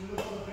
Thank you.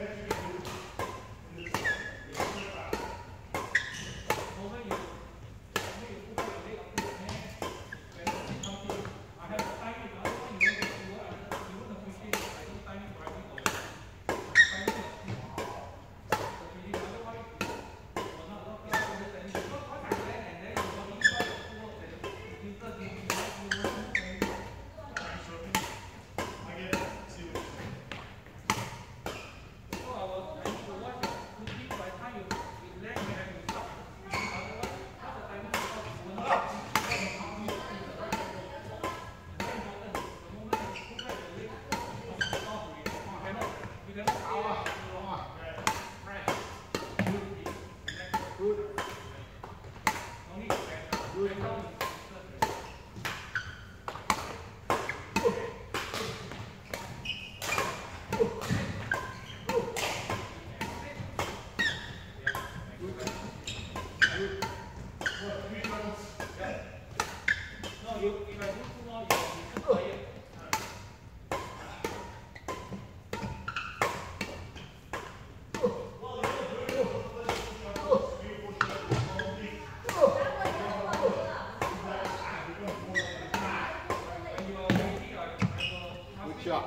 Okay. 需要